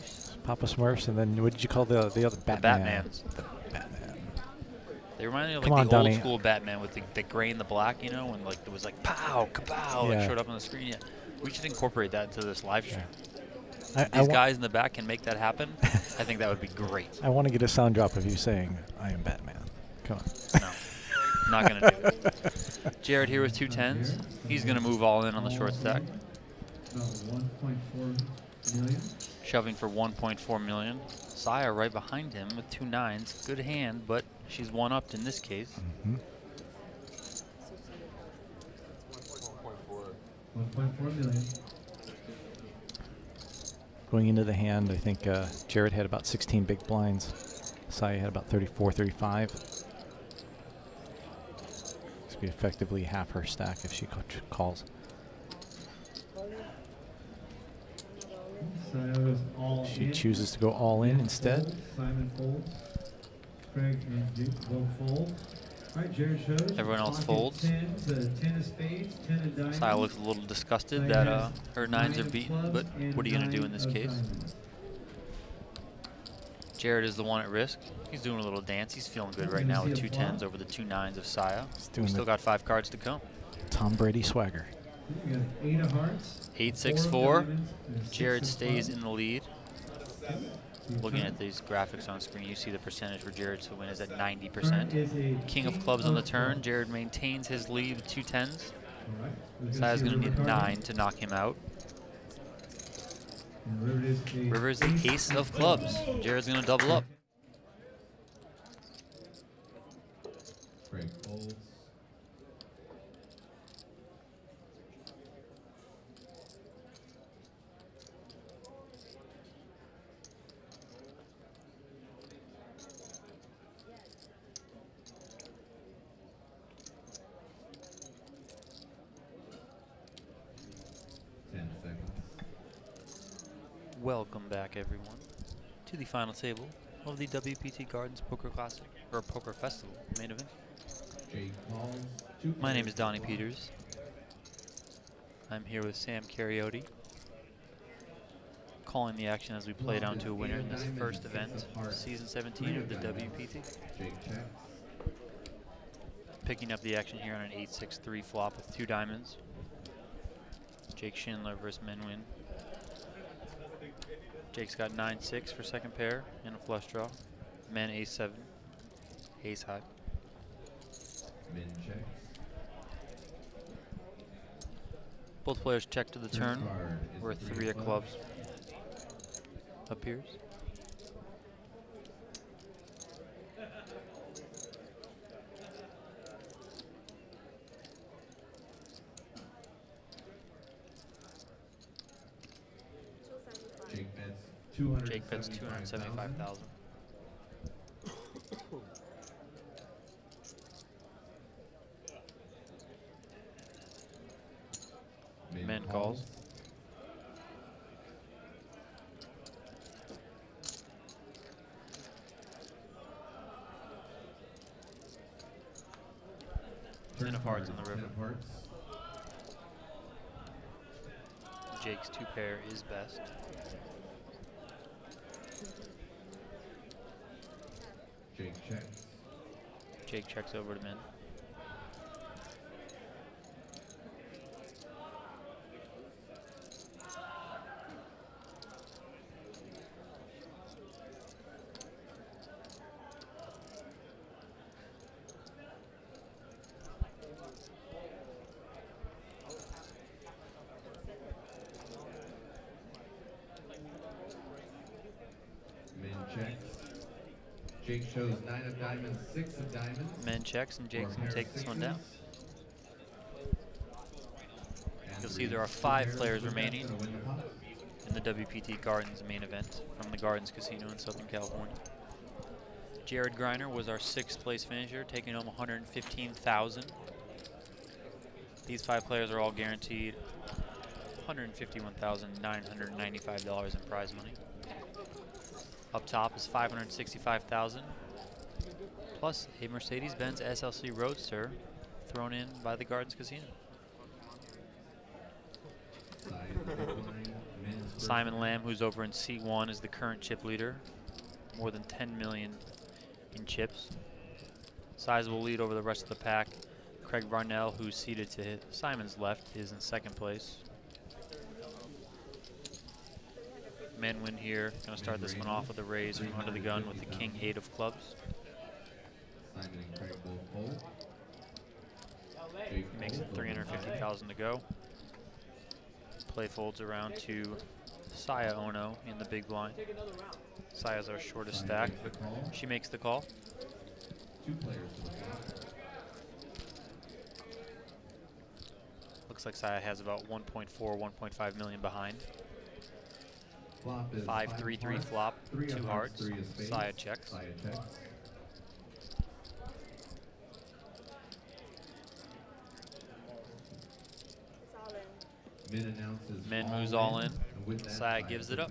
Smurfs. Papa Smurfs, and then what did you call the the other Batman? Batmans. The Batman. They remind me of Come like on, the Donnie. old school Batman with the, the gray and the black, you know, when like there was like pow, kapow, like Yeah. showed up on the screen. Yeah. We should incorporate that into this live stream. I, These wa- guys in the back can make that happen. I think that would be great. I want to get a sound drop of you saying, "I am Batman." Come on. No, not gonna do it. Jared here with two tens. He's gonna move all in on the short stack, About 1.4 million. Shoving for 1.4 million. Saya right behind him with two nines. Good hand, but she's one upped in this case. Mhm. 1.4 million. Going into the hand, I think uh, Jared had about 16 big blinds. Saya had about 34, 35. This would be effectively half her stack if she calls. Saya goes all She chooses to go all in instead. Simon folds. Craig and Duke both fold. All right, Jared shows. Everyone else folds. Tens, uh, ten of spades, ten of diamonds. Saya looks a little disgusted that uh, her nines are beaten, but what are you gonna do in this case? diamonds. Jared is the one at risk. He's doing a little dance. He's feeling good right now with two tens over the two nines of Saya. We doing still got five cards to come. Tom Brady swagger. You got eight of hearts. Eight, six, four. Jared stays in the lead. Looking at these graphics on screen, you see the percentage for Jared to win is at 90%. King of clubs on the turn. Jared maintains his lead with two tens. A going to need nine to knock him out. Is River is the ace of clubs. Jared's going to double up. Craig folds. Ten seconds. Welcome back, everyone, to the final table of the WPT Gardens Poker Classic, or Poker Festival main event. My name is. Donnie Peters. I'm here with Sam Cariotti, calling the action as we play down to a winner in this first event, season 17 of the WPT. Picking up the action here on an 8-6-3 flop with two diamonds. Jake Schindler versus Men Nguyen. Jake's got 9-6 for second pair and a flush draw. Men ace-7, ace high. Min checks. Both players check to the turn, where three of clubs appears. Jake bets 275,000. Jake bets 275,000. Min Men calls. Ten of hearts on the river. Ten of hearts. Jake's two pair is best. Jake checks. Jake checks over to Min. Min checks. Jake six of diamonds. Men checks and Jake's to take this one down. You'll see there are five players remaining. to win the pot. in the WPT Gardens main event from the Gardens Casino in Southern California. Jared Griner was our sixth place finisher, taking home 115,000. These five players are all guaranteed $151,995 in prize money. Up top is 565,000 plus a Mercedes-Benz SLC Roadster thrown in by the Gardens Casino. Simon Lamb, who's over in C1, is the current chip leader. More than 10 million in chips. Sizable lead over the rest of the pack. Craig Varnell, who's seated to Simon's left, is in second place. Men Nguyen here. Going to start this one off with a raise under the gun with the king eight of clubs. Simon and Craig both. Jake He makes it 350,000 to go. Play folds around to Saya Ono in the big blind. Saya's our shortest stack. takes the call. She makes the call. Two players to the. Looks like Saya has about 1.4, 1.5 million behind. Flop Five, three, three flop, three two hearts. three of spades. Saya checks. Saya checks. Min announces Min all moves all in. And with that, Saya gives it up.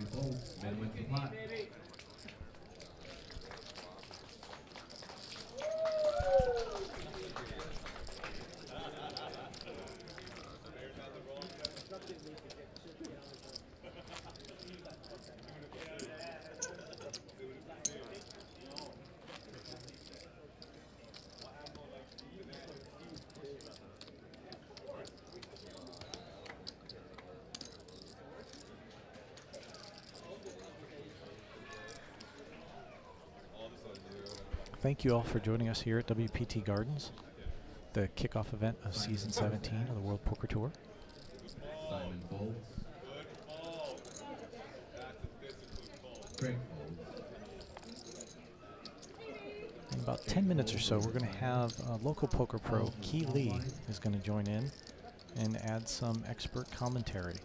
Thank you all for joining us here at WPT Gardens, the kickoff event of season 17 of the World Poker Tour. Craig folds. In about 10 minutes or so, we're going to have uh, local poker pro Key Lee is going to join in and add some expert commentary.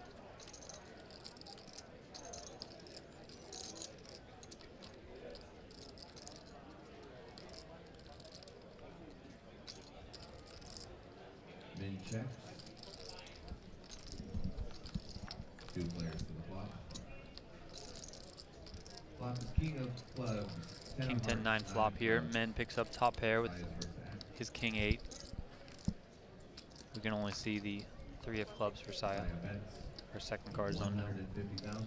Min checks. Two players to the flop. Flop is king of clubs. ten King of 10 hearts, 9 nine flop of here. Men picks up top pair with his king 8. We can only see the 3 of clubs for Saya. Her second card is unknown. 150,000.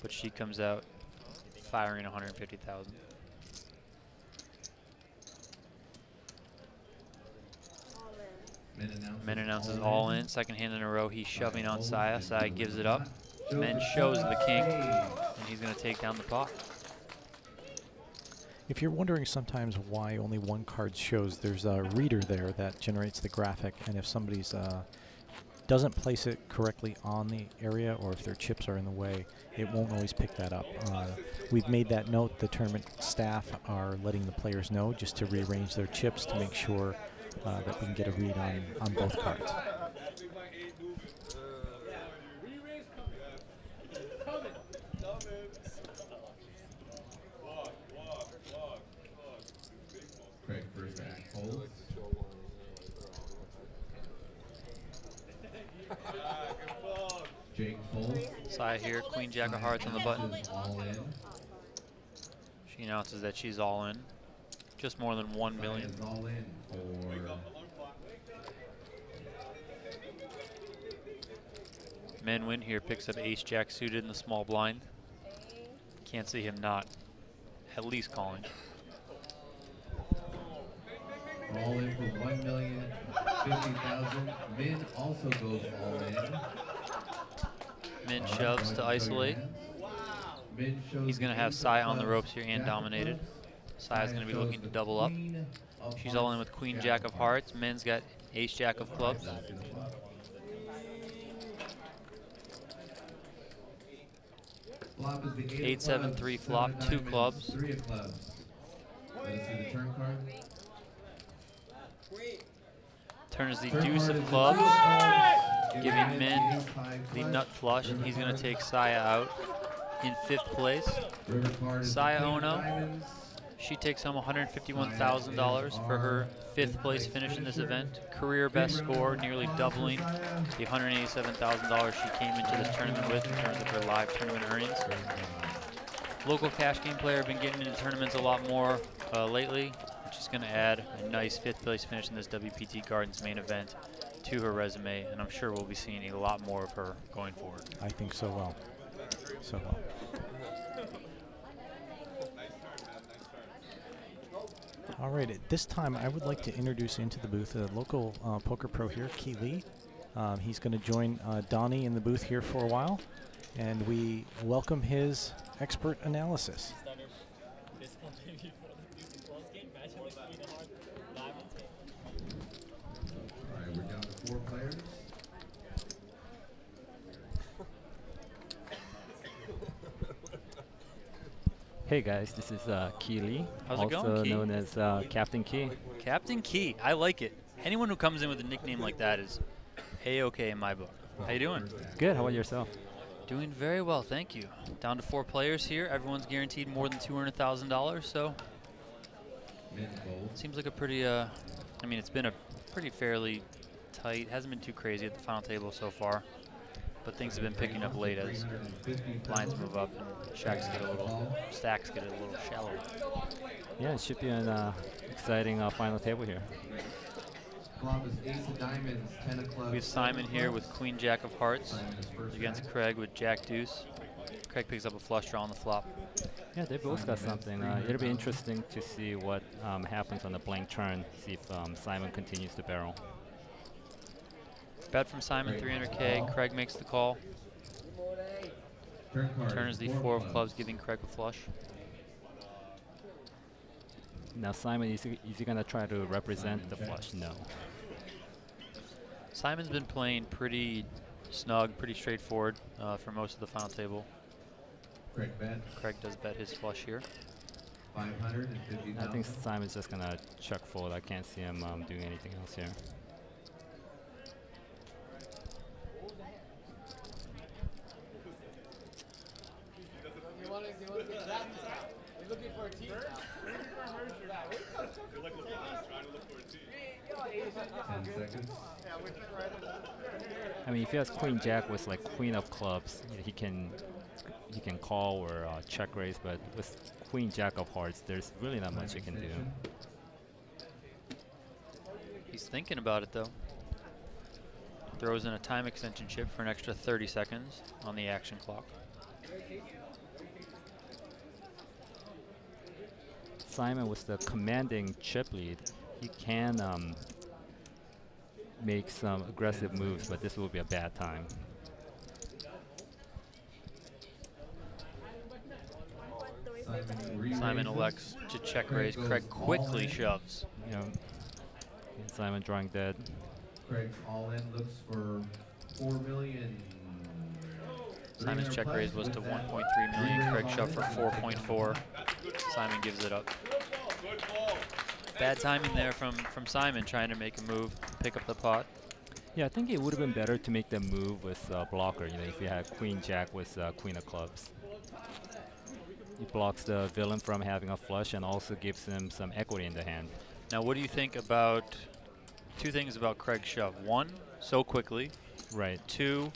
But she comes out firing 150,000. Men announces, Men announces all in. Second hand in a row. He's shoving on Saya. Saya gives it up. Men shows the king. And he's going to take down the pot. If you're wondering sometimes why only one card shows, there's a reader there that generates the graphic, and if somebody's uh, doesn't place it correctly on the area, or if their chips are in the way, it won't always pick that up. Uh, we've made that note. The tournament staff are letting the players know just to rearrange their chips to make sure uh, that we can get a read on on both cards. Craig first act folds. Jake folds. Saya here. Queen Jack of Hearts on the button. All in. She announces that she's all in. Just more than 1 million. All in for Men Nguyen here. Picks up Ace Jack suited in the small blind. Can't see him not at least calling. all in for one million fifty thousand. Min also goes all in. Right, shoves to isolate. He's going to have Saya on the ropes here and dominated. Saya's Saya going to be looking to double up. She's all in with Queen jack of Hearts. Men's got Ace Jack of clubs. Flop. Flop is eight, seven, three of two clubs. Three clubs. Turn is the deuce of clubs, giving Min the nut flush, and he's going to take Saya out in fifth place. River card is the Saya Ono. She takes home $151,000 for her fifth place finish in this event. Career best score, nearly doubling the $187,000 she came into this tournament with in terms of her live tournament earnings. Local cash game player, been getting into tournaments a lot more uh, lately, which is going to add a nice fifth place finish in this WPT Gardens main event to her resume, and I'm sure we'll be seeing a lot more of her going forward. I think so well. so well. All right, at this time, I would like to introduce into the booth a local uh, poker pro here, Key Lee. Um, he's going to join uh, Donnie in the booth here for a while, and we welcome his expert analysis. All right, we're down to four players. Hey guys, this is uh, Key Lee, How's it also going, Key? known as uh, Captain Key. Captain Key, I like it. Anyone who comes in with a nickname like that is a-okay in my book. How you doing? Good. How about yourself? Doing very well, thank you. Down to four players here. Everyone's guaranteed more than two hundred thousand dollars. So seems like a pretty. Uh, I mean, it's been a pretty fairly tight. Hasn't been too crazy at the final table so far, but things have been picking up late as lines move up and shacks get a little, stacks get a little shallower. Yeah, it should be an uh, exciting uh, final table here. Flop is ace of diamonds, ten of clubs. We have Simon here with Queen Jack of Hearts Simon is first against. Craig with Jack Deuce. Craig picks up a flush draw on the flop. Yeah, they both got something. Uh, it'll be interesting to see what um, happens on the blank turn. See if um, Simon continues to barrel. Bet from Simon, 300k. Craig makes the call. Turn card, Turn is the four of clubs, giving Craig a flush. Now Simon, is he, is he gonna try to represent the flush? No. Simon's been playing pretty snug, pretty straightforward uh, for most of the final table. Craig bet, Craig does bet his flush here. five hundred and fifty I think thousand. Simon's just gonna check fold. I can't see him um, doing anything else here. Ten seconds. I mean, if he has Queen Jack with like Queen of Clubs, he can he can call or uh, check raise. But with Queen Jack of Hearts, there's really not much you can do. He's thinking about it though. Throws in a time extension chip for an extra 30 seconds on the action clock. Simon with the commanding chip lead, he can um, make some aggressive moves, but this will be a bad time. Simon, elects to check raise. Craig quickly shoves. You know, Simon drawing dead. Craig all in looks for four million. Simon's check raise was to 1.3 million. Craig all shoved for 4.4. Simon gives it up. Bad timing there from, from Simon trying to make a move, pick up the pot. Yeah, I think it would have been better to make the move with uh, blocker. You know, if you had Queen Jack with uh, Queen of Clubs. It blocks the villain from having a flush and also gives him some equity in the hand. Now, what do you think about two things about Craig's shove? One, so quickly. Right. Two,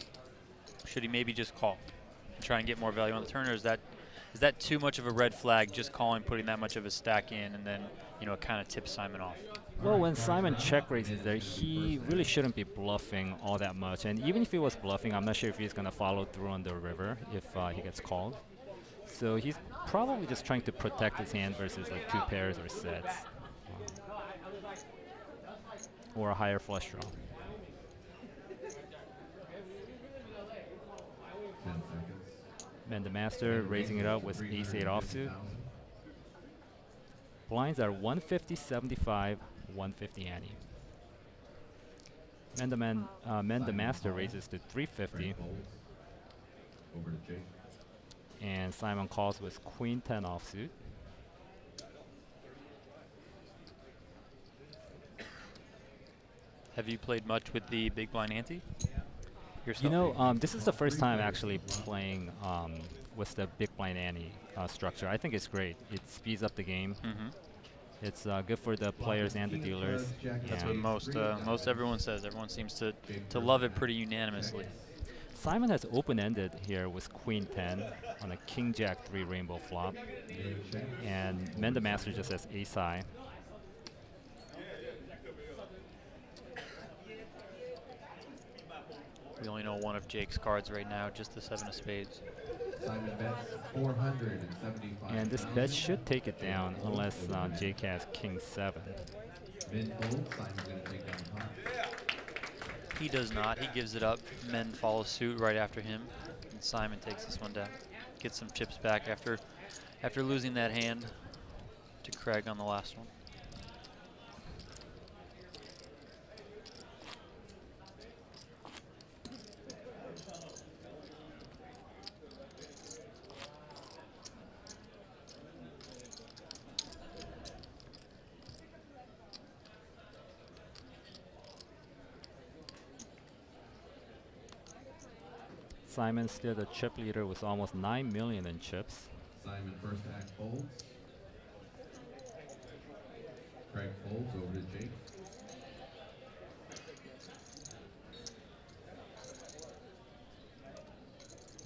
should he maybe just call and try and get more value on the turn, or is that is that too much of a red flag? Just calling, putting that much of a stack in, and then you know it kind of tips Simon off. Well, when Simon check raises there, he really shouldn't be bluffing all that much. And even if he was bluffing, I'm not sure if he's going to follow through on the river if uh, he gets called. So he's probably just trying to protect his hand versus like two pairs or sets. Or a higher flush draw. Ten seconds. And the master raising it up with ace 8 offsuit. Blinds are 150, 75, 150 ante. And the uh, master raises to 350, Over to Jake. and Simon calls with queen 10 offsuit. Have you played much with the big blind ante? Yourself? You know, um, this is the first time actually playing um, with the big blind ante uh, structure. I think it's great. It speeds up the game. hmm It's uh, good for the players and the dealers. That's and what most uh, most everyone says. Everyone seems to to love it pretty unanimously. Simon has open-ended here with queen 10 on a king jack 3 rainbow flop. And Menda Master just has ace high. We only know one of Jake's cards right now, just the seven of spades. Simon bets 475. And this bet should take it down unless uh, Jake has king seven. Min fold. Simon's going to take down the pot. He does not. He gives it up. Men follow suit right after him, and Simon takes this one down. Gets some chips back after after losing that hand to Craig on the last one. Simon still the chip leader with almost 9 million in chips. Simon first act folds. Craig folds over to Jake.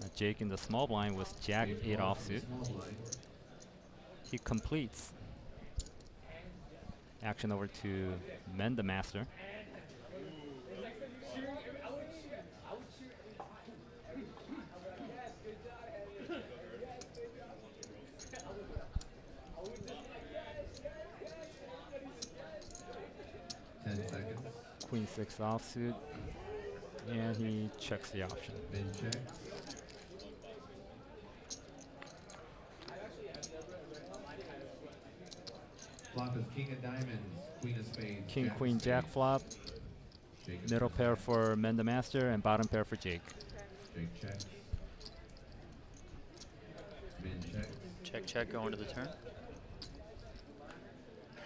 Now Jake in the small blind with Jack Jake 8 calls offsuit. He completes. Action over to Mend the Master. Ten seconds. Queen 6 offsuit. And he checks the option. Min. Flop is king of diamonds, queen of spades. King, jack Queen, Jack flop. Jake Middle pair for Mend the Master and bottom pair for Jake. Jake checks. Min checks. Check, check, going to the turn.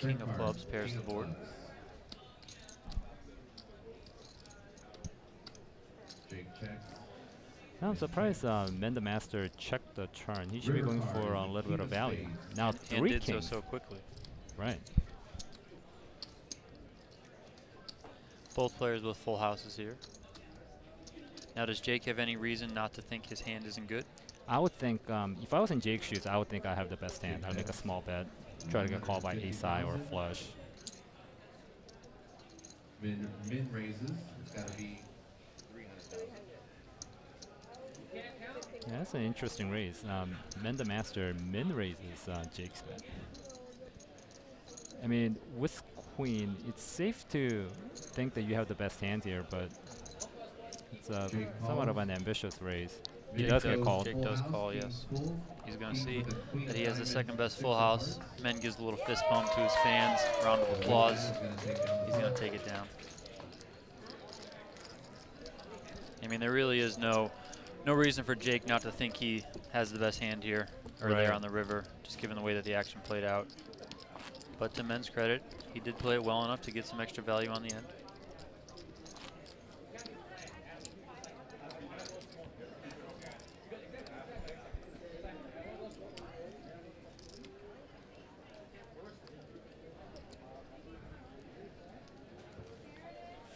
Turn King of clubs pairs the board. clubs. Jake checks. I'm surprised uh, Mend the Master checked the turn. He should be going for a little bit of of value. spades. Now and three did so kings. so quickly. Right. Both players with full houses here. Now, does Jake have any reason not to think his hand isn't good? I would think um, if I was in Jake's shoes, I would think I have the best hand. I'd make a small bet, try to get called by ace high or flush. Min, min raises. It's got to be that's an interesting raise. Um, Mend the Master min raises uh, Jake's bet. I mean, with Queen, it's safe to think that you have the best hand here, but it's uh, somewhat of an ambitious raise. He Jake does does- get called. Jake does call, yes. He's going to see with a queen that he has the second best full house. Men gives a little fist bump to his fans. Round of applause. He's gonna take down the He's going pot. to take it down. I mean, there really is no no reason for Jake not to think he has the best hand here or Right. there on the river, just given the way that the action played out. But to men's credit, he did play it well enough to get some extra value on the end.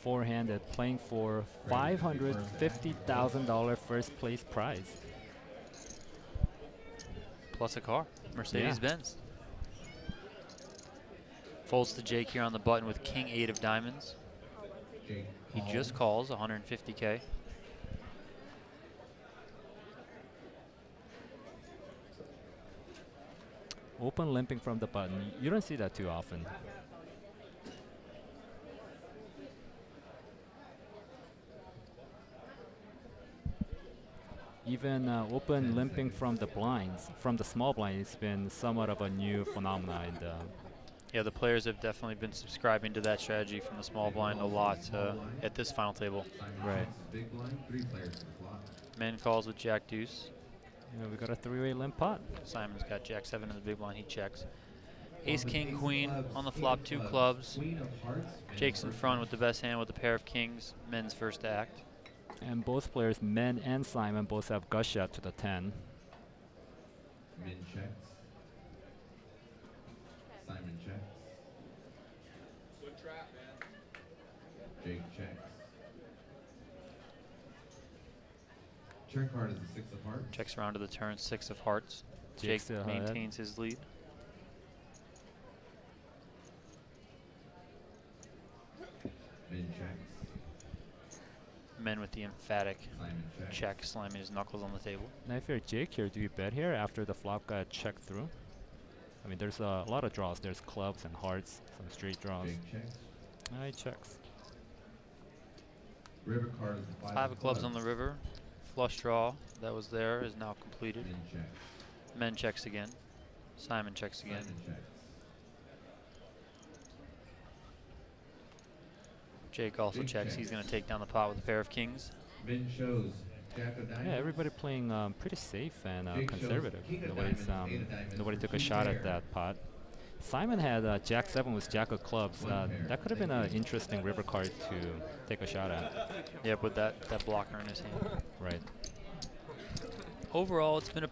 Four-handed, playing for $550,000 first place prize. Plus a car, Mercedes Benz. Folds to Jake here on the button with King 8 of diamonds. Jake He just calls 150k. Open limping from the button. You don't see that too often. Even uh, open limping from the blinds, from the small blind, it's been somewhat of a new phenomenon. In the Yeah, the players have definitely been subscribing to that strategy from the small blind a lot uh, at this final table. Right. checks Big blind, three players can flop. Men calls with Jack Deuce. you know, we got a three-way limp pot. Simon's got Jack 7 in the big blind. He checks. Ace, King, Queen on the flop, two clubs. Queen of hearts. and Jake's in front with the best hand with a pair of kings. Men's first act. And both players, Men and Simon, both have gut shot to the 10. Min checks. Simon checks. Jake checks. Turn card is the six of hearts. Checks around to the turn, six of hearts. Jake Jake still ahead. maintains his lead. Min checks. Men with the emphatic Simon check. check, slamming his knuckles on the table. Now, if you're Jake here, do you bet here after the flop got checked through? I mean, there's a lot of draws. There's clubs and hearts, some straight draws. Jake checks. Now he checks. River card is five, Five of clubs on the river. Flush draw that was there is now completed. Men checks. Men checks again. Simon checks again. Simon checks. Jake also Big checks. check. He's going to take down the pot with a pair of kings. Min shows Jack of diamonds. Yeah, everybody playing um, pretty safe and uh, conservative. king of Nobody's, um, nobody took a shot at that pot. Simon had uh, Jack 7 with Jack of clubs. Uh, that could have been an interesting river card to take a shot at. Yep, with that, that blocker in his hand. Right. Overall, it's been a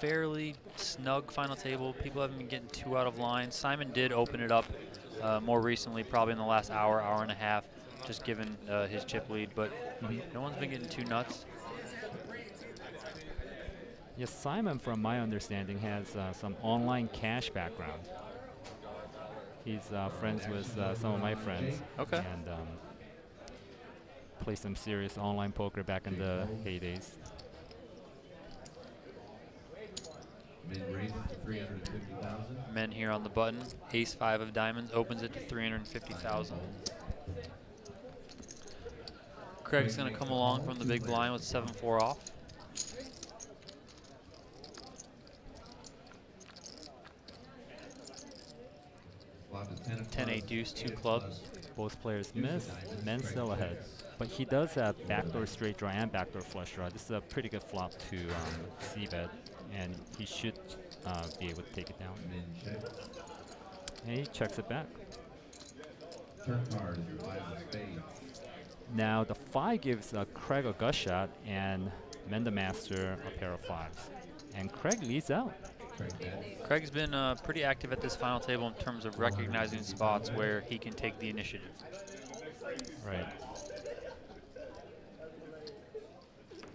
fairly snug final table. People haven't been getting too out of line. Simon did open it up uh, more recently, probably in the last hour, hour and a half, just given uh, his chip lead, but Mhm. no one's been getting too nuts. Yes, Simon, from my understanding, has uh, some online cash background. He's uh, friends with uh, some of my friends. Okay. And um, play some serious online poker back in the heydays. Min raises to 350,000. Men here on the button. Ace five of diamonds opens it to 350,000. Craig's going to come along from the big blind with 7-4 off. Flop is 10 of 10 8 clubs, deuce, two clubs. Both players miss. diamonds, Men still ahead. But he does have backdoor straight draw and backdoor flush draw. This is a pretty good flop to um, c-bet, and he should uh, be able to take it down. And he checks it back. Turn card is the five of spades. Now the five gives uh, Craig a gut shot and Menda Master a pair of fives. And Craig leads out. Craig's been uh, pretty active at this final table in terms of recognizing spots where he can take the initiative. Right.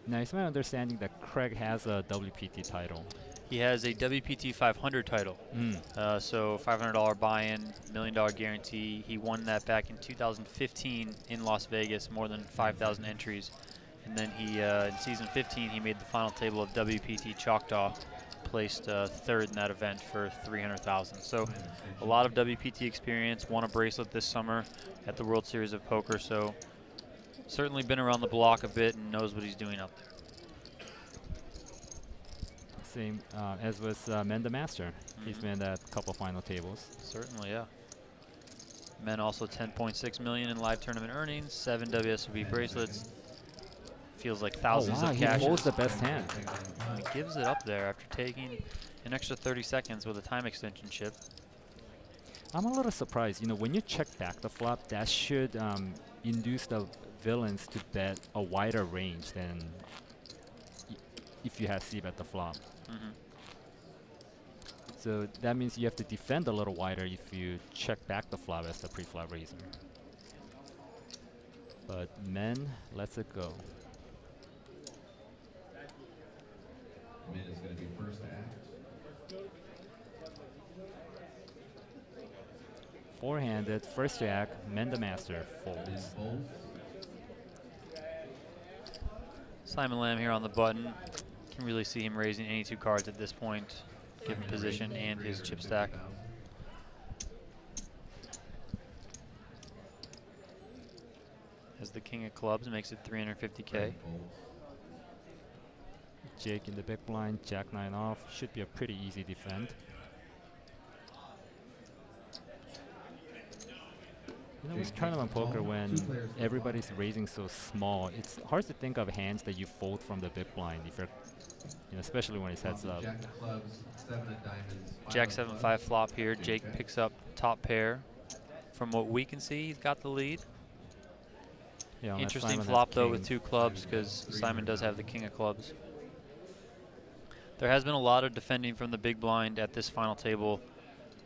Now it's my understanding that Craig has a WPT title. He has a WPT 500 title. Mm. Uh, so $500 buy-in, million dollar guarantee. He won that back in 2015 in Las Vegas, more than 5,000 entries. And then he, uh, in season 15, he made the final table of WPT Choctaw, placed uh, third in that event for 300,000. So a lot of WPT experience. Won a bracelet this summer at the World Series of Poker. So certainly been around the block a bit and knows what he's doing out there. Same uh, as with uh, Menda Master. He's Mhm. been at a couple final tables. Certainly, yeah. Men also 10.6 million in live tournament earnings, seven WSOP bracelets. Feels like thousands oh wow, of he cash. folds the best hand. He gives it up there after taking an extra 30 seconds with a time extension chip. I'm a little surprised. You know, when you check back the flop, that should um, induce the villains to bet a wider range than y- if you have C bet the flop. Mhm. So that means you have to defend a little wider if you check back the flop as the pre-flop raiser. But men, lets it go. Min is going to be first to act. Four-handed, first to act, men the master, Min folds. folds. Simon Lamb here on the button. Can really see him raising any two cards at this point, given position and his chip stack. As the king of clubs makes it 350k. Craig. Jake in the big blind, jack nine off. Should be a pretty easy defend. You know, Jake tournament poker, when everybody's raising so small, it's hard to think of hands that you fold from the big blind. If you're, you know, especially when it's heads up. Jack seven of diamonds. five Jack of 7 clubs. 5 flop here. Jake Jake picks up top pair. From what we can see, he's got the lead. Yeah, Interesting Simon flop though with two clubs because Simon does have the king of clubs. There has been a lot of defending from the big blind at this final table,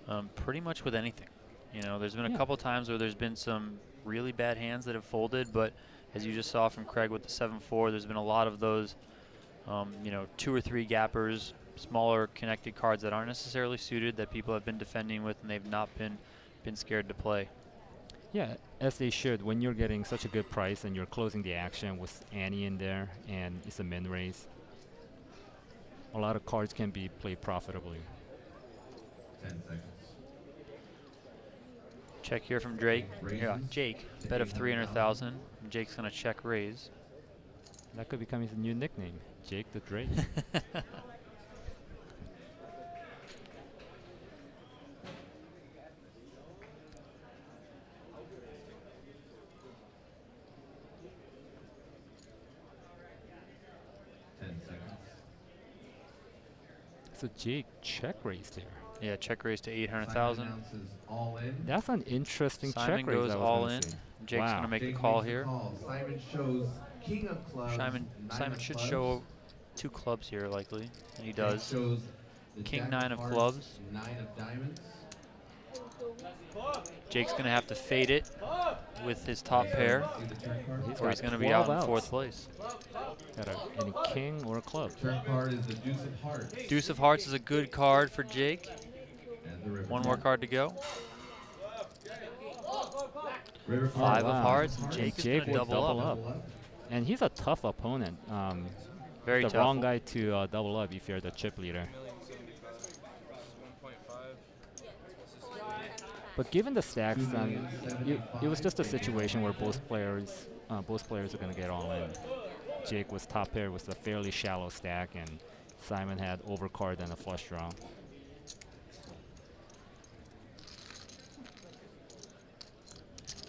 um, pretty much with anything. You know, there's been a Yeah. couple times where there's been some really bad hands that have folded, but as you just saw from Craig with the 7-4, there's been a lot of those, um, you know, two or three gappers, smaller connected cards that aren't necessarily suited that people have been defending with and they've not been been scared to play. Yeah, as they should. When you're getting such a good price and you're closing the action with Annie in there and it's a min raise, a lot of cards can be played profitably. Check here from Drake. Yeah, Jake. Bet of 300,000. Jake's gonna check raise. That could become his new nickname, Jake the Drake. Ten seconds. so Jake check raised here. yeah, check raise to 800,000. announces all in. That's an interesting Simon check raise. goes all in. say. Jake's Wow. gonna make Jake the call here. call. Simon shows king of clubs. Simon Simon should clubs. show two clubs here likely, and he does. King nine of clubs. Nine of diamonds. Jake's gonna have to fade it with his top pair, See the turn card? He's or he's gonna be out 12 in fourth place. Got a, any king or a club. Turn card is the deuce of hearts. Deuce of Hearts is a good card for Jake. And the river One more card to go. River Five card. of. Hearts, and And Jake is Jake gonna double double up. up. And he's a tough opponent. Um, Very the tough. wrong guy to uh, double up if you're the chip leader. But given the stacks, um, you, it was just a situation where both players, uh, both players are gonna get all in. Jake was top pair with a fairly shallow stack, and Simon had overcard and a flush draw.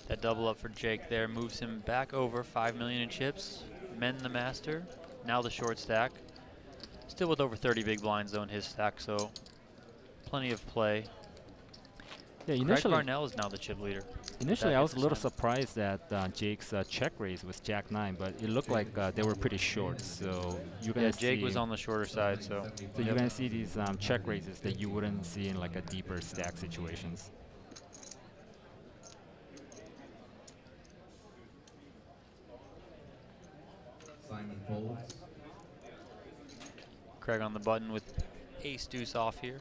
That double up for Jake there moves him back over 5 million in chips. Men the master. Now the short stack. Still with over 30 big blinds though in his stack, so plenty of play. Yeah, Craig initially, Varnell is now the chip leader. initially I was a little surprised that uh, Jake's uh, check raise was Jack nine, but it looked like uh, they were pretty short. So you're gonna Yeah, Jake was on the shorter side, so So you're gonna see these um, check raises that you wouldn't see in like a deeper stack situations. Simon folds. Craig on the button with ace deuce off here.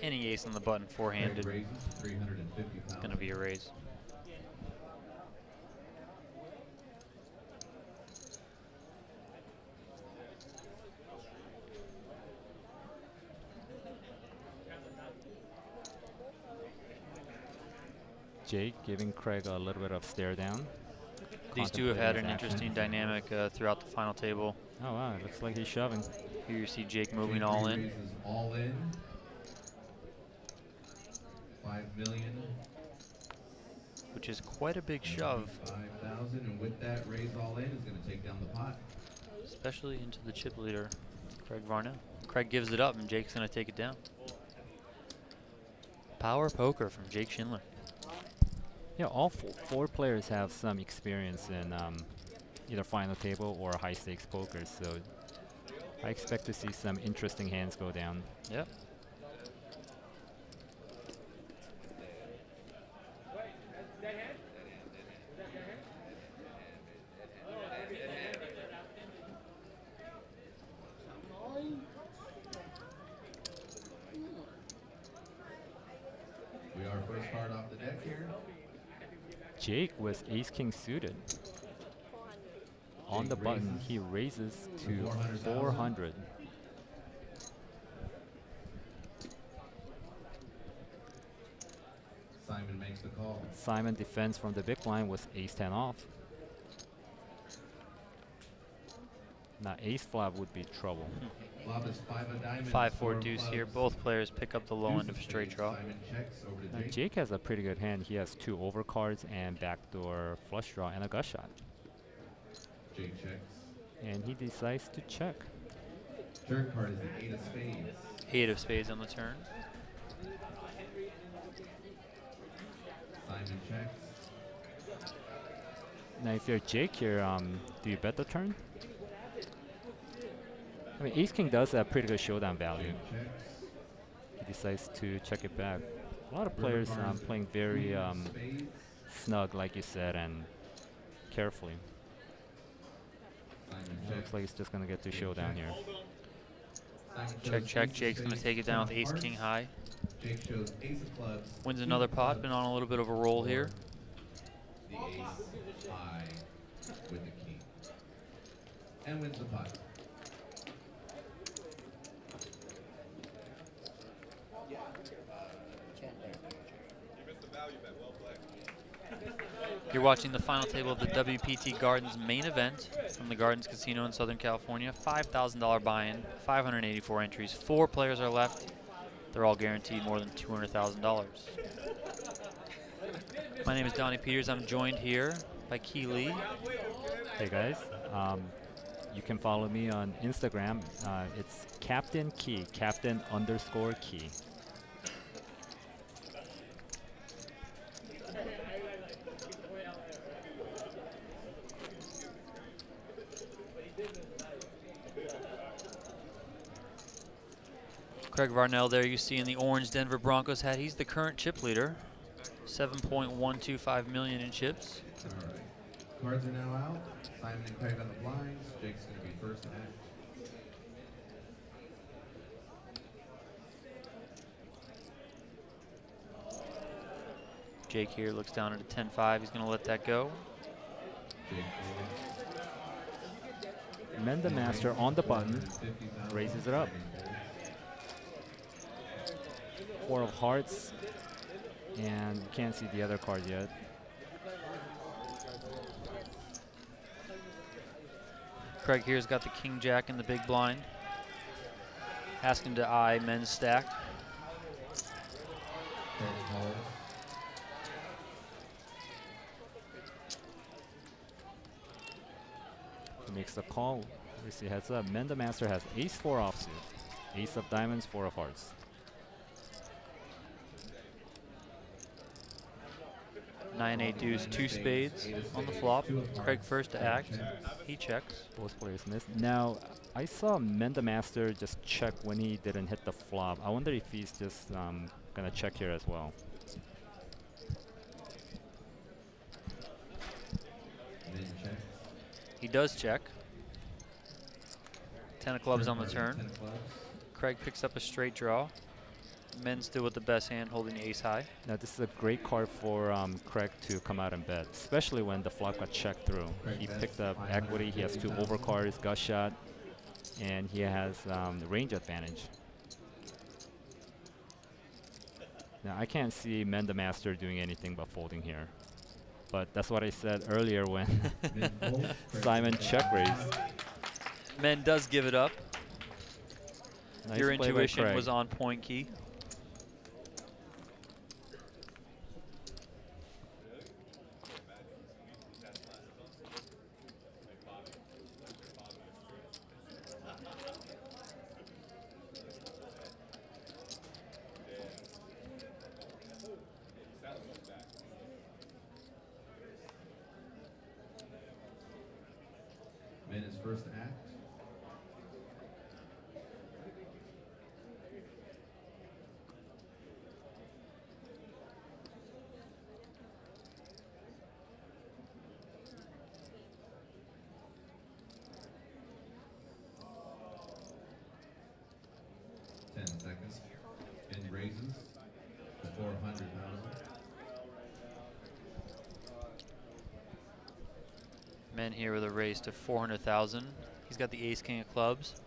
Any ace on the button Craig four-handed raises 350,000. gonna be a raise. Jake giving Craig a little bit of stare down. These two have had an action. interesting dynamic uh, throughout the final table. Oh wow, it looks like he's shoving. Here you see Jake moving Jake all in. all in. Five million. which is quite a big shove, Five thousand, and with that, raise all in is gonna take down the pot. especially into the chip leader, Craig Varnell. Craig gives it up, and Jake's going to take it down. Power poker from Jake Schindler. Yeah, all fo- four players have some experience in um, either final table or high stakes poker, so I expect to see some interesting hands go down. Yep. We are first card off the deck here. Jake with ace king suited. On the button, he raises to to 400,000. 400. Simon makes the call. Simon defends from the big blind with ace 10 off. Now ace flop would be trouble. Five of diamonds. Five, four, deuce here. Both players pick up the low end of a straight draw. Simon checks over to Now Jake. Has a pretty good hand. He has two overcards and backdoor flush draw and a gut shot. Jake checks. And he decides to check. Turn card is the eight of spades. Eight of spades on the turn. Simon checks. Now if you're Jake here, um, do you bet the turn? I mean, Ace King does have pretty good showdown value. He decides to check it back. A lot of players um, playing very um, snug, like you said, and carefully. Simon It checks. looks like he's just gonna get to showdown here. Simon Check, check. Jake's going to take it down with ace king high. Jake shows ace of clubs. Wins another pot. Been on a little bit of a roll here. Ace high with the king. And wins the pot. You're watching the final table of the WPT Gardens main event from the Gardens Casino in Southern California. $5,000 buy-in, 584 entries. Four players are left. They're all guaranteed more than $200,000. My name is Donnie Peters. I'm joined here by Key Lee. Hey guys, um, you can follow me on Instagram. Uh, it's Captain Key, Captain underscore Key. Craig Varnell there you see in the orange Denver Broncos hat. He's the current chip leader. 7.125 million in chips. All right. Cards are now out. Simon and Craig on the blinds. Jake's going to be first to act. Jake here looks down at a 10-5. He's going to let that go. Jake. Men the master on the button, raises it up. Four of hearts, and you can't see the other card yet. Craig here's got the king jack in the big blind. Asking to eye men's stack. He makes the call. See heads up. Men the master has ace four offsuit, ace of diamonds, four of hearts. Nine eight deuce, two spades on the flop. Craig first to act. He checks. Both players missed. Now, I saw Men the master just check when he didn't hit the flop. I wonder if he's just um, gonna check here as well. He does check. Ten of clubs on the turn. Craig picks up a straight draw. Men still with the best hand, holding the ace high. Now, this is a great card for um, Craig to come out and bet, especially when the flop got checked through. Craig He bets picked up equity. He has two 550,000. overcards, gut shot, and he has um, range advantage. Now, I can't see Men the Master doing anything but folding here. But that's what I said earlier when Men folds. Craig Simon check raised. Men does give it up. Nice Your intuition was on point, Key. Men here with a raise to 400,000. He's got the ace king of clubs.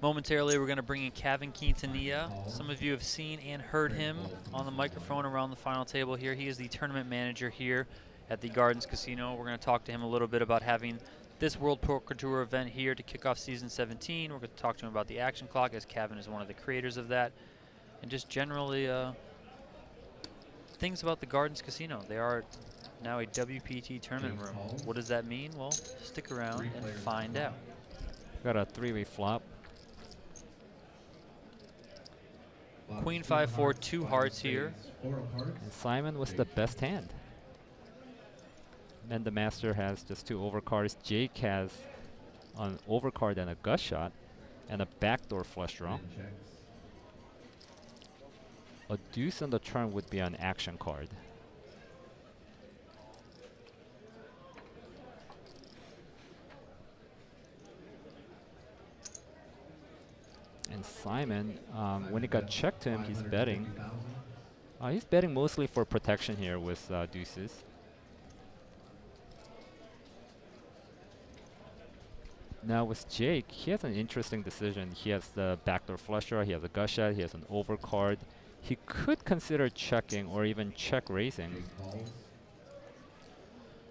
Momentarily, we're going to bring in Kevin Quintanilla. Some of you have seen and heard him on the microphone around the final table here. He is the tournament manager here at the Gardens Casino. We're going to talk to him a little bit about having this World Poker Tour event here to kick off season 17. We're going to talk to him about the action clock, as Kevin is one of the creators of that, and just generally uh, things about the Gardens Casino. They are now a WPT tournament room. What does that mean? Well, stick around Three and find out. Got a three-way flop. Flop Queen two five, four, hearts, two hearts here. Four of hearts. And Simon was the best hand. And the master has just two overcards. Jake has an overcard and a gut shot, and a backdoor flush draw. A deuce on the turn would be an action card. And Simon, um, when it got checked to him, he's betting. Uh, he's betting mostly for protection here with uh, deuces. Now with Jake, he has an interesting decision. He has the backdoor flusher, he has a gut shot, he has an overcard. He could consider checking or even check raising.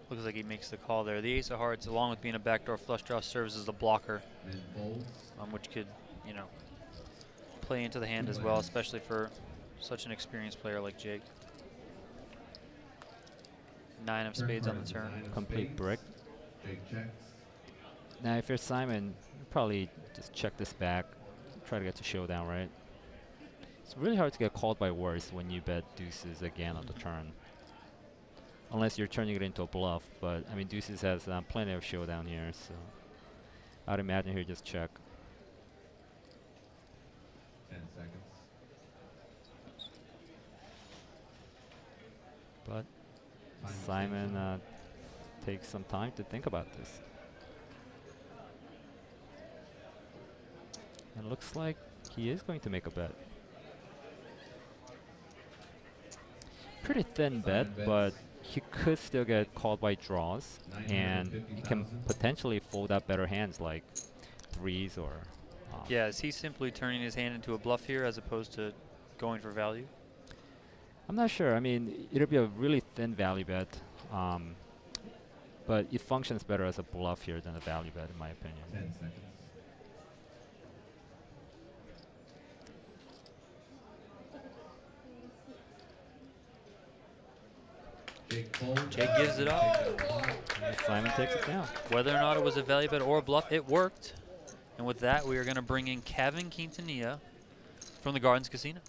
Looks like he makes the call there. The ace of hearts, along with being a backdoor flush draw, serves as a blocker, um, which could, you know, play into the hand as well, especially for such an experienced player like Jake. Nine of spades on the turn. Complete brick. Now if you're Simon, you probably just check this back, try to get to showdown, right? It's really hard to get called by worse when you bet deuces again on the turn. Unless you're turning it into a bluff, but I mean deuces has um, plenty of showdown here, so I'd imagine here just check. Ten seconds. But Time is Simon uh, takes some time to think about this. And looks like he is going to make a bet. Pretty thin bet, Simon but he could still get called by draws, and he can 950,000. potentially fold up better hands like threes or. um, Yeah, is he simply turning his hand into a bluff here as opposed to going for value? I'm not sure. I mean, it'll be a really thin value bet, um, but it functions better as a bluff here than a value bet, in my opinion. Ten seconds. Jake gives it up. Takes it off. And Simon takes it down. Whether or not it was a value bet or a bluff, it worked. And with that, we are going to bring in Kevin Quintanilla from the Gardens Casino.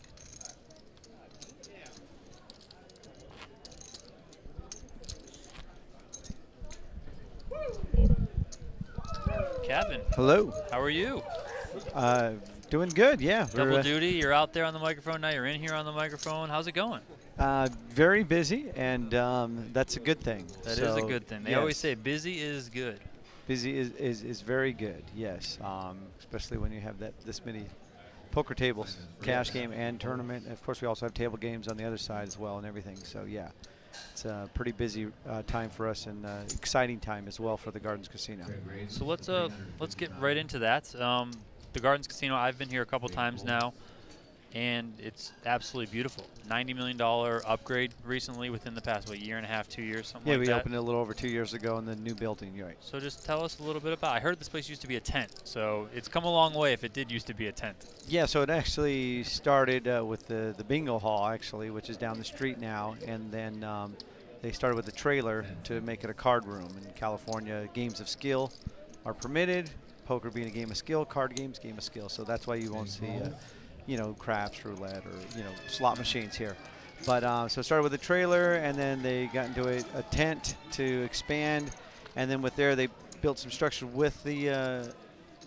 Kevin, Hello. how are you? Uh, doing good, yeah. Double uh, duty. You're out there on the microphone now. You're in here on the microphone. How's it going? uh, very busy, and um, that's a good thing. That is a good thing. They always say busy is good. busy is, is, is very good. Yes, um, especially when you have that this many poker tables, cash game and tournament. Of course, we also have table games on the other side as well, and everything. So yeah, it's a pretty busy uh, time for us, and uh, exciting time as well for the Gardens Casino. So let's uh let's get right into that. Um, the Gardens Casino. I've been here a couple times now, and it's absolutely beautiful. Ninety million dollar upgrade recently within the past what year and a half, two years, something Yeah, like we opened it a little over two years ago in the new building, right? So just tell us a little bit about. I heard this place used to be a tent, so it's come a long way if it did used to be a tent. Yeah, so it actually started uh, with the, the bingo hall, actually, which is down the street now, and then um, they started with a trailer to make it a card room. In California, games of skill are permitted. Poker being a game of skill, card games game of skill. So that's why you won't see, uh, you know, craps, roulette, or you know, slot machines here. But uh, so it started with a trailer, and then they got into a, a tent to expand, and then with there they built some structure with the. Uh,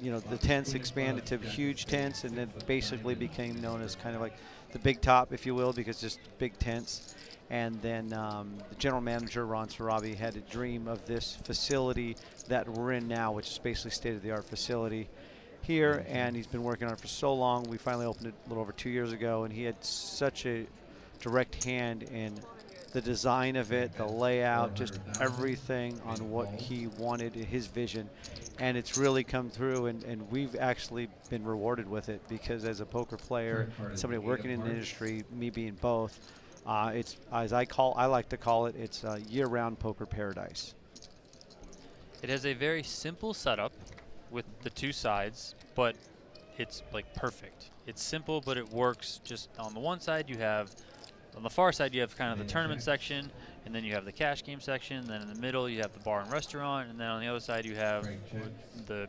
you know, the tents expanded to huge tents, and then basically became known as kind of like the big top, if you will, because just big tents. And then um, the general manager, Ron Sarabi, had a dream of this facility that we're in now, which is basically state-of-the-art facility here, and he's been working on it for so long. We finally opened it a little over two years ago, and he had such a direct hand in the design of it, the layout, just everything on what he wanted, his vision. And it's really come through, and, and we've actually been rewarded with it because as a poker player, Third card is somebody working in the industry, me being both, uh, it's as I call, I like to call it, it's a year-round poker paradise. It has a very simple setup with the two sides, but it's like perfect. It's simple, but it works. Just on the one side, you have, on the far side, you have kind of the tournament section, and then you have the cash game section. Then in the middle, you have the bar and restaurant, and then on the other side, you have the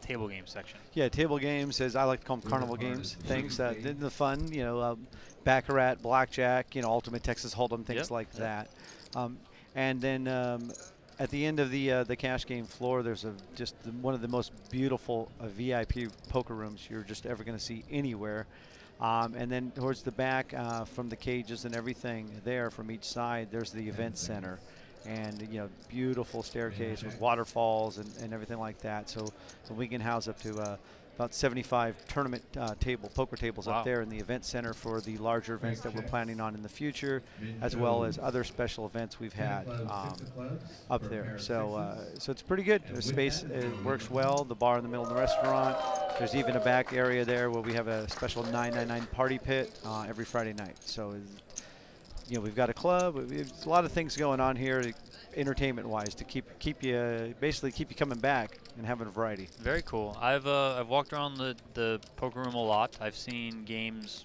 table game section. Yeah, table games, as I like to call them, Third carnival card games, things that eight. did the fun, you know, um, baccarat, blackjack, you know, ultimate Texas Hold'em, things Yep, like yep. that. Um, and then um, at the end of the uh, the cash game floor, there's a just the, one of the most beautiful uh, VIP poker rooms you're just ever going to see anywhere. Um, and then towards the back, uh, from the cages and everything there from each side, there's the event center, and you know, beautiful staircase with waterfalls and, and everything like that. So, so we can house up to uh, about 75 tournament uh, table poker tables Wow. up there in the event center for the larger events that we're planning on in the future, as well as other special events we've had um, up there. So uh, so it's pretty good. The space it works well. The bar in the middle of the restaurant. There's even a back area there where we have a special 999 party pit uh, every Friday night. So you know we've got a club. There's a lot of things going on here, entertainment-wise, to keep keep you basically keep you coming back and having a variety. Very cool. I've uh, I've walked around the the poker room a lot. I've seen games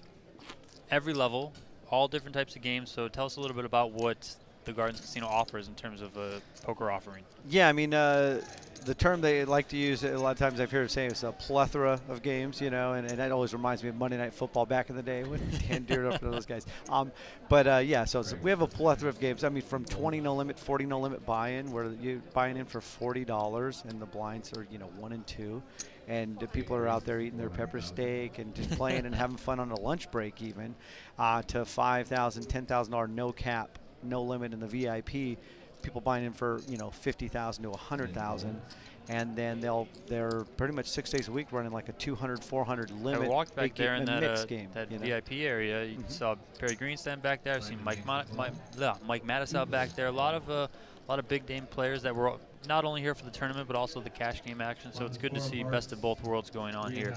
every level, all different types of games. So tell us a little bit about what the Gardens Casino offers in terms of a poker offering. Yeah, I mean, uh, the term they like to use a lot of times I've heard it saying is a plethora of games, you know, and, and that always reminds me of Monday Night Football back in the day with Dan Dierdorf and those guys. Um, but uh, yeah, so we have a plethora of games. I mean, from 20 no limit, 40 no limit buy-in, where you buying in for $40 and the blinds are, you know, one and two. And the people are out there eating their pepper steak and just playing and having fun on a lunch break, even, uh, to $5,000, $10,000 no cap, no limit in the VIP people buying in for you know 50,000 to 100,000 and then they'll they're pretty much 6 days a week running like a 200 400 limit I walked back there in that uh, game that you know? VIP area. You Mhm. saw Barry Greenstein back there. I've seen Mike Ma- Mike, yeah, Mike Mattis out back there. A lot of uh, a lot of big name players that were not only here for the tournament but also the cash game action. So it's good to see best of both worlds going on here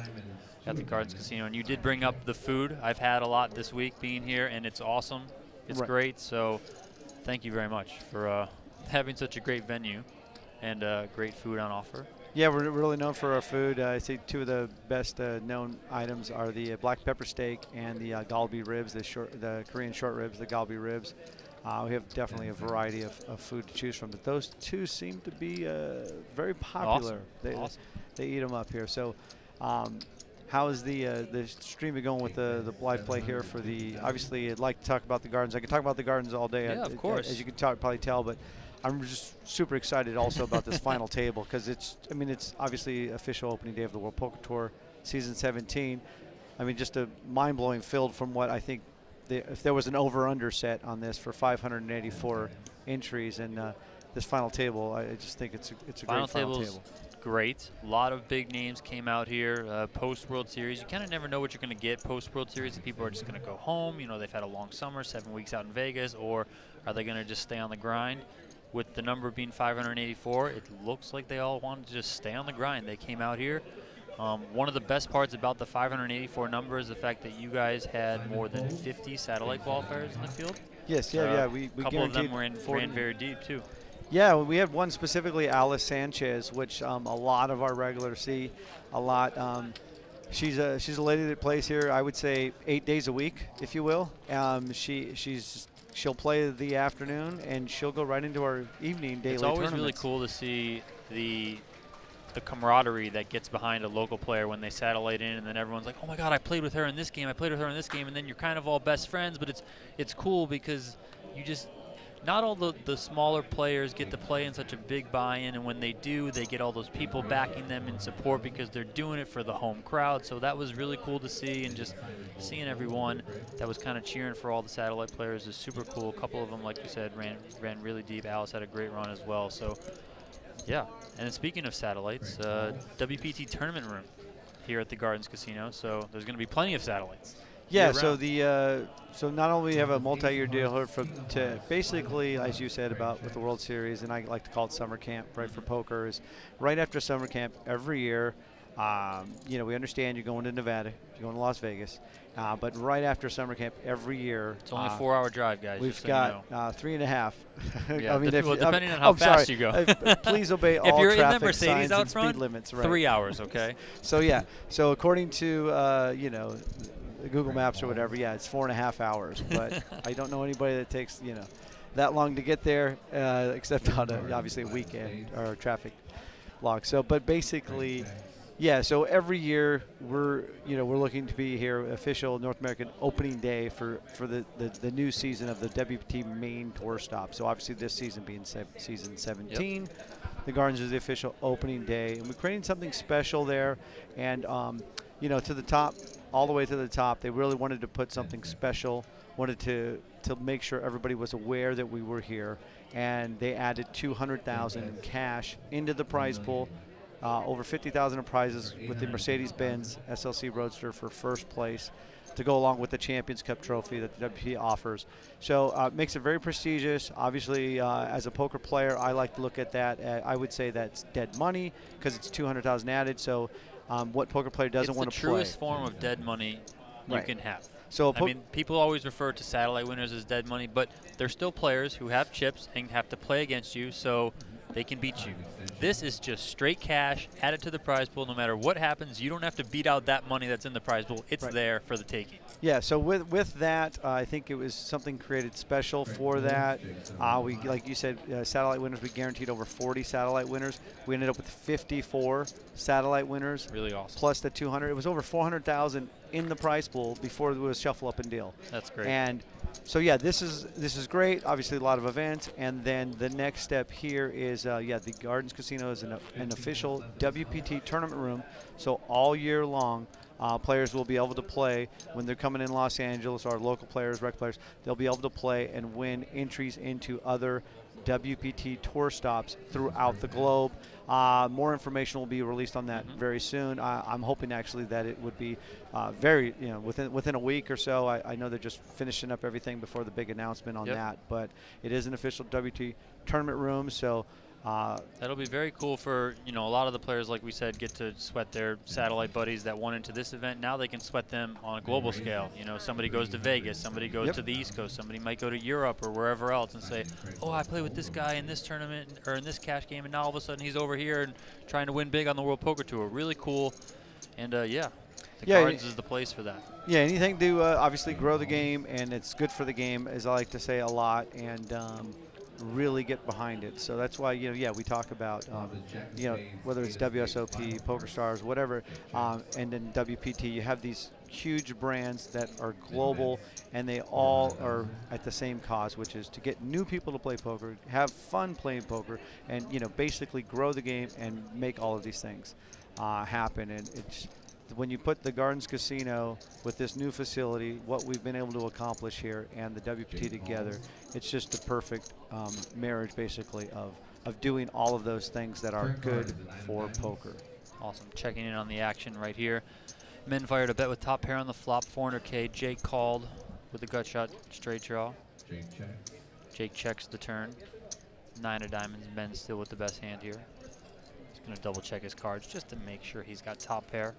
at the Gardens Casino. And you did bring up the food. I've had a lot this week being here, and it's awesome. It's Right. great. So thank you very much for uh, having such a great venue and uh, great food on offer. Yeah, we're really known for our food. Uh, I say two of the best uh, known items are the uh, black pepper steak and the uh, galbi ribs, the short, the Korean short ribs, the galbi ribs. Uh, we have definitely a variety of, of food to choose from, but those two seem to be uh, very popular. Awesome. They, awesome. they eat them up here. So, um, how is the uh, the streaming going with the the live play here for the? Obviously, I'd like to talk about the gardens. I could talk about the gardens all day. Yeah, uh, of course. As you can talk, probably tell, but I'm just super excited also about this final table because it's. I mean, it's obviously official opening day of the World Poker Tour, season 17. I mean, just a mind-blowing field from what I think. The, if there was an over/under set on this for 584 entries and uh, this final table, I, I just think it's a, it's a Final great final table. great. A lot of big names came out here uh, post World Series. You kind of never know what you're going to get post World Series. People are just going to go home, you know, they've had a long summer, seven weeks out in Vegas, or are they going to just stay on the grind? With the number being 584, it looks like they all wanted to just stay on the grind. They came out here. Um, one of the best parts about the 584 number is the fact that you guys had more than 50 satellite qualifiers in the field. Yes, yeah, Uh, yeah. We, we a couple of them in, ran very deep too. Yeah, we had one specifically, Alice Sanchez, which um, a lot of our regulars see a lot. Um, she's a she's a lady that plays here. I would say eight days a week, if you will. Um, she she's she'll play the afternoon and she'll go right into our evening daily It's always really cool to see the the camaraderie that gets behind a local player when they satellite in, and then everyone's like, "Oh my God, I played with her in this game. I played with her in this game," and then you're kind of all best friends. But it's it's cool because you just not all the, the smaller players get to play in such a big buy-in, and when they do, they get all those people backing them in support because they're doing it for the home crowd. So that was really cool to see, and just seeing everyone that was kind of cheering for all the satellite players is super cool. A couple of them, like you said, ran ran really deep. Alice had a great run as well. So yeah, and speaking of satellites, uh, WPT tournament room here at the Gardens Casino. So there's going to be plenty of satellites. Yeah, so the uh, so not only have a multi-year deal here from to basically, as you said about with the World Series, and I like to call it summer camp, right for poker is right after summer camp every year. Um, you know, we understand you're going to Nevada, you're going to Las Vegas, uh, but right after summer camp every year, It's only uh, a four-hour drive, guys. We've so you got know. uh, three and a half. Yeah, I mean, if well, you- I'm- depending on how I'm fast sorry. you go. Uh, please obey if all you're in that traffic Mercedes signs front, speed limits. Right. three hours, okay? So yeah, so according to uh, you know Google Maps or whatever, yeah, it's four and a half hours. But I don't know anybody that takes you know that long to get there, uh, except on a, obviously a weekend or traffic block. So, but basically, yeah. So every year we're you know we're looking to be here official North American opening day for for the the, the new season of the WPT main tour stop. So obviously this season being se- season 17. The Gardens is the official opening day, and we're creating something special there. And um, you know, to the top, all the way to the top, they really wanted to put something special. Wanted to to make sure everybody was aware that we were here, and they added 200,000 in cash into the prize pool. Uh, over 50,000 in prizes with the Mercedes-Benz SLC Roadster for first place to go along with the Champions Cup trophy that the WP offers. So uh, it makes it very prestigious. Obviously, uh, as a poker player, I like to look at that. Uh, I would say that's dead money because it's 200,000 added. So um, what poker player doesn't want to play? It's the truest form of dead money you Right. can have. So I mean, people always refer to satellite winners as dead money, but they're still players who have chips and have to play against you, so they can beat you. This is just straight cash add it to the prize pool. No matter what happens, you don't have to beat out that money that's in the prize pool. It's Right. there for the taking. Yeah, so with with that, uh, I think it was something created special for that. Uh, we, like you said, uh, satellite winners. We guaranteed over 40 satellite winners. We ended up with 54 satellite winners Really awesome. plus the 200. It was over 400,000 in the prize pool before it was shuffle up and deal. That's great. And so yeah, this is this is great. Obviously, a lot of events, and then the next step here is uh, yeah, the Gardens Casino is an, an official WPT tournament room. So all year long, uh, players will be able to play when they're coming in Los Angeles. Our local players, rec players, they'll be able to play and win entries into other WPT tour stops throughout the globe. Uh, more information will be released on that very soon. I, I'm hoping actually that it would be uh, very, you know, within within a week or so. I, I know they're just finishing up everything before the big announcement on Yep. that, but it is an official WT tournament room. So uh, That'll be very cool for, you know, a lot of the players, like we said, get to sweat their satellite buddies that won into this event. Now they can sweat them on a global scale. You know, somebody goes to Vegas, somebody goes Yep. to the East Coast, somebody might go to Europe or wherever else and say, oh, I played with this guy in this tournament or in this cash game, and now all of a sudden he's over here and trying to win big on the World Poker Tour. Really cool. And uh, yeah, the Yeah, Gardens y- is the place for that. yeah, anything to uh, obviously grow the game, and it's good for the game, as I like to say a lot, and um, really get behind it. So that's why you know, yeah, we talk about um, you know whether it's WSOP, Poker Stars, whatever, um, and then WPT. You have these huge brands that are global, and they all are at the same cause, which is to get new people to play poker, have fun playing poker, and you know basically grow the game and make all of these things uh, happen. And it's when you put the Gardens Casino with this new facility, what we've been able to accomplish here, and the WPT together, it's just a perfect um, marriage, basically, of of doing all of those things that are good for poker. Awesome. Checking in on the action right here. Men fired a bet with top pair on the flop, 400k. Jake called with a gut shot straight draw. Jake check. Jake checks the turn. Nine of diamonds. Men still with the best hand here. He's going to double check his cards just to make sure he's got top pair.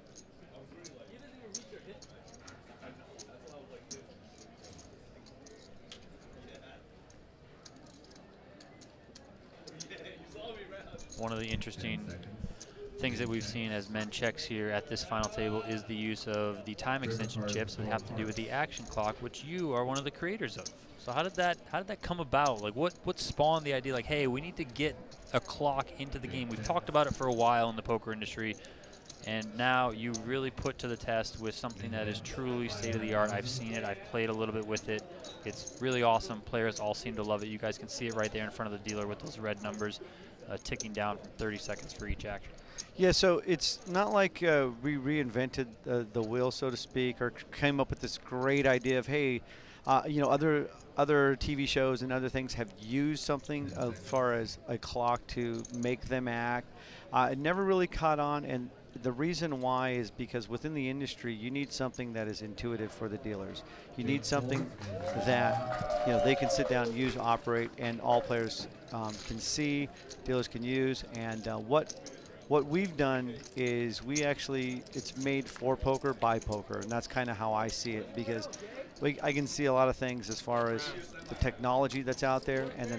One of the interesting things that we've seen as men checks here at this final table is the use of the time extension chips that have to do with the action clock, which you are one of the creators of. So how did that how did that come about? Like what what spawned the idea like, hey, we need to get a clock into the game. We've talked about it for a while in the poker industry. And now you really put to the test with something that is truly state of the art. I've seen it. I've played a little bit with it. It's really awesome. Players all seem to love it. You guys can see it right there in front of the dealer with those red numbers uh, ticking down from 30 seconds for each action. Yeah, so it's not like uh, we reinvented the, the wheel, so to speak, or came up with this great idea of, hey, uh, you know, other other TV shows and other things have used something as far as a clock to make them act. Uh, it never really caught on, and the reason why is because within the industry, you need something that is intuitive for the dealers. You need something that you know they can sit down, use, operate, and all players um, can see, dealers can use. And uh, what what we've done is we actually it's made for poker by poker, and that's kind of how I see it because we, I can see a lot of things as far as the technology that's out there, and then